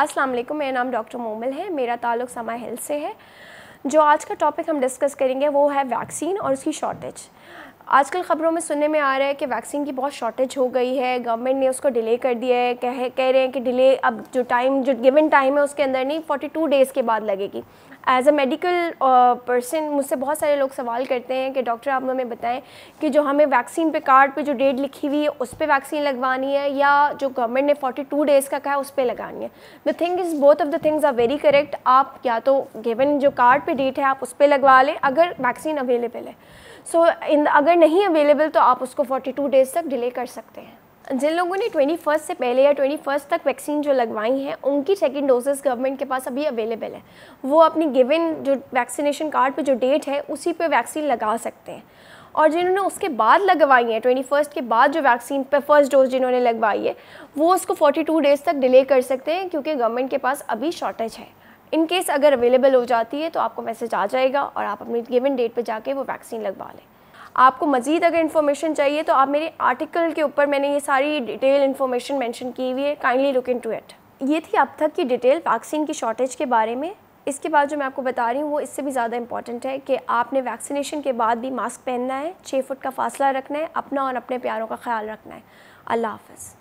अस्सलाम वालेकुम मेरा नाम डॉक्टर मोमिल है, मेरा ताल्लुक़ समा हेल्थ से है। जो आज का टॉपिक हम डिस्कस करेंगे वो है वैक्सीन और उसकी शॉर्टेज आजकल ख़बरों में सुनने में आ रहा है कि वैक्सीन की बहुत शॉर्टेज हो गई है। गवर्नमेंट ने उसको डिले कर दिया है। कह कह रहे हैं कि डिले अब जो टाइम जो गिवन टाइम है उसके अंदर नहीं 42 डेज़ के बाद लगेगी। एज अ मेडिकल पर्सन मुझसे बहुत सारे लोग सवाल करते हैं कि डॉक्टर आप हमें बताएँ कि जो हमें वैक्सीन पे कार्ड पे जो डेट लिखी हुई है उस पर वैक्सीन लगवानी है या जो गवर्नमेंट ने 42 डेज़ का कहा है उस पर लगानी है। The thing is both of the things are very correct आप या तो गिवन जो कार्ड पे डेट है आप उस पर लगवा लें अगर वैक्सीन अवेलेबल है। सो so, इन अगर नहीं अवेलेबल तो आप उसको 42 डेज़ तक डिले कर सकते हैं। जिन लोगों ने ट्वेंटी फ़र्स्ट से पहले या ट्वेंटी फ़र्स्ट तक वैक्सीन जो लगवाई हैं, उनकी सेकेंड डोजेस गवर्नमेंट के पास अभी अवेलेबल है। वो अपनी गिवन जो वैक्सीनेशन कार्ड पे जो डेट है, उसी पे वैक्सीन लगा सकते हैं। और जिन्होंने उसके बाद लगवाई है ट्वेंटी फ़र्स्ट के बाद जो वैक्सीन पे फ़र्स्ट डोज जिन्होंने लगवाई है, वो उसको फोर्टी टू डेज़ तक डिले कर सकते हैं, क्योंकि गवर्नमेंट के पास अभी शॉर्टेज है। इन केस अगर अवेलेबल हो जाती है तो आपको मैसेज आ जाएगा और आप अपनी गिवन डेट पर जाके वो वैक्सीन लगवा लें। आपको मज़ीद अगर इन्फॉर्मेशन चाहिए तो आप मेरे आर्टिकल के ऊपर मैंने ये सारी डिटेल इन्फॉर्मेशन मैंशन की हुई है। Kindly look into it ये थी अब तक की डिटेल वैक्सीन की शॉर्टेज के बारे में। इसके बाद जो मैं आपको बता रही हूँ, वो इससे भी ज़्यादा इंपॉर्टेंट है कि आपने वैक्सीनेशन के बाद भी मास्क पहनना है छः फुट का फासला रखना है, अपना और अपने प्यारों का ख्याल रखना है। अल्लाह हाफ़